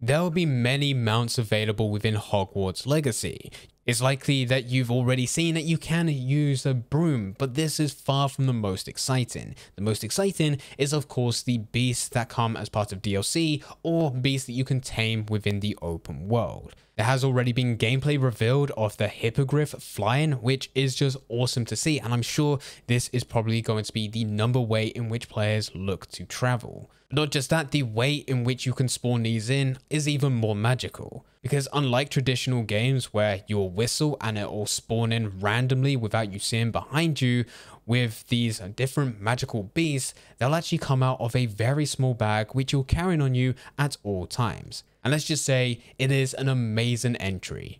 There will be many mounts available within Hogwarts Legacy. It's likely that you've already seen that you can use a broom, but this is far from the most exciting. The most exciting is of course the beasts that come as part of DLC or beasts that you can tame within the open world. There has already been gameplay revealed of the hippogriff flying, which is just awesome to see, and I'm sure this is probably going to be the number way in which players look to travel. Not just that, the way in which you can spawn these in is even more magical. Because unlike traditional games where you'll whistle and it will spawn in randomly without you seeing behind you, with these different magical beasts, they'll actually come out of a very small bag which you're carrying on you at all times. And let's just say it is an amazing entry.